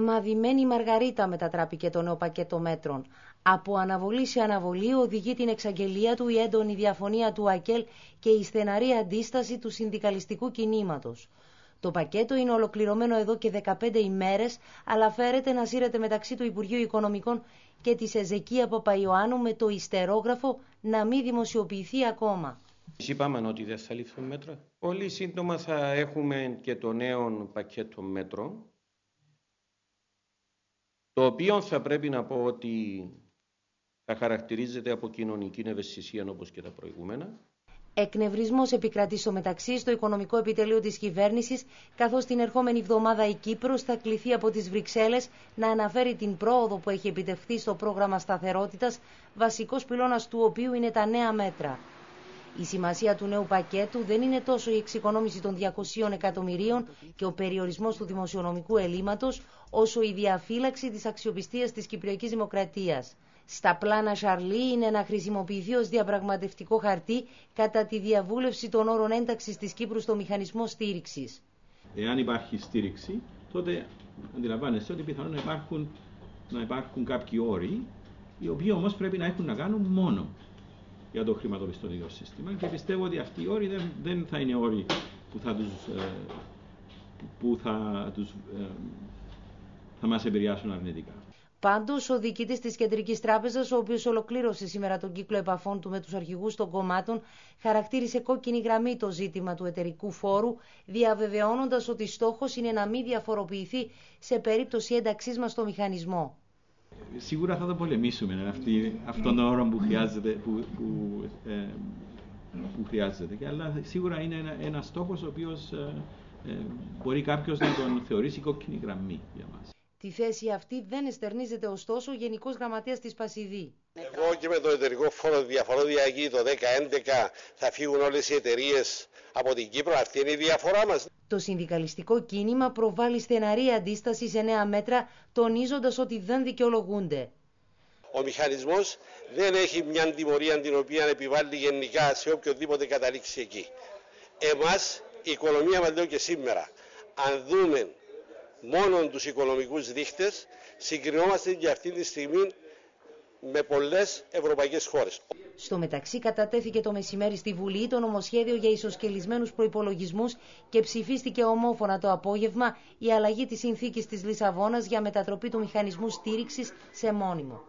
Μαδημένη Μαργαρίτα μετατράπηκε το νέο πακέτο μέτρων. Από αναβολή σε αναβολή οδηγεί την εξαγγελία του η έντονη διαφωνία του ΑΚΕΛ και η στεναρή αντίσταση του συνδικαλιστικού κινήματος. Το πακέτο είναι ολοκληρωμένο εδώ και 15 ημέρες, αλλά φέρεται να σύρεται μεταξύ του Υπουργείου Οικονομικών και της Εζεκία Παπαϊωάννου με το ιστερόγραφο να μην δημοσιοποιηθεί ακόμα. Είπαμε ότι δεν θα ληφθούν μέτρα. Πολύ σύντομα θα έχουμε και το νέο πακέτο μέτρων το οποίο θα πρέπει να πω ότι θα χαρακτηρίζεται από κοινωνική ευαισθησία όπως και τα προηγούμενα. Εκνευρισμός επικρατεί στο μεταξύ στο οικονομικό επιτελείο της κυβέρνησης, καθώς την ερχόμενη εβδομάδα η Κύπρος θα κληθεί από τις Βρυξέλλες να αναφέρει την πρόοδο που έχει επιτευχθεί στο πρόγραμμα σταθερότητας, βασικός πυλώνας του οποίου είναι τα νέα μέτρα. Η σημασία του νέου πακέτου δεν είναι τόσο η εξοικονόμηση των 200 εκατομμυρίων και ο περιορισμός του δημοσιονομικού ελλείμματος, όσο η διαφύλαξη της αξιοπιστίας της Κυπριακής Δημοκρατίας. Στα πλάνα Σαρλί είναι να χρησιμοποιηθεί ως διαπραγματευτικό χαρτί κατά τη διαβούλευση των όρων ένταξης της Κύπρου στο μηχανισμό στήριξης. Εάν υπάρχει στήριξη, τότε αντιλαμβάνεστε ότι πιθανόν να υπάρχουν, να υπάρχουν κάποιοι όροι, οι οποίοι όμως πρέπει να έχουν να κάνουν μόνο για το χρηματοπιστωτικό σύστημα και πιστεύω ότι αυτοί οι όροι δεν, δεν θα είναι όροι που θα τους, ε, που θα, τους, ε, θα μας επηρεάσουν αρνητικά. Πάντως, ο διοικητής της Κεντρικής Τράπεζας, ο οποίος ολοκλήρωσε σήμερα τον κύκλο επαφών του με τους αρχηγούς των κομμάτων, χαρακτήρισε κόκκινη γραμμή το ζήτημα του εταιρικού φόρου, διαβεβαιώνοντας ότι στόχος είναι να μην διαφοροποιηθεί σε περίπτωση ένταξής μας στο μηχανισμό σίγουρα θα το πολεμήσουμε αυτή, αυτόν τον όρο που χρειάζεται, που, που, ε, που χρειάζεται. Αλλά σίγουρα είναι ένα, ένας στόχος ο οποίος ε, ε, μπορεί κάποιος να τον θεωρήσει κόκκινη γραμμή για μας. Τη θέση αυτή δεν εστερνίζεται ωστόσο ο Γενικός Γραμματέας της Πασιδή. Εγώ και με το εταιρικό φόρο διαφορό διακή το 2011 θα φύγουν όλες οι εταιρείες από την Κύπρο. Αυτή είναι η διαφορά μας. Το συνδικαλιστικό κίνημα προβάλλει στεναρή αντίσταση σε νέα μέτρα, τονίζοντας ότι δεν δικαιολογούνται. Ο μηχανισμός δεν έχει μια τιμωρία την οποία επιβάλλει γενικά σε οποιοδήποτε καταλήξει εκεί. Εμάς η οικονομία μας λέω και σήμερα, αν δούμε μόνο τους οικονομικούς δείχτες, συγκρινόμαστε και αυτή τη στιγμή με πολλές ευρωπαϊκές χώρες. Στο μεταξύ κατατέθηκε το μεσημέρι στη Βουλή το νομοσχέδιο για ισοσκελισμένους προϋπολογισμούς και ψηφίστηκε ομόφωνα το απόγευμα η αλλαγή της συνθήκης της Λισαβόνας για μετατροπή του μηχανισμού στήριξης σε μόνιμο.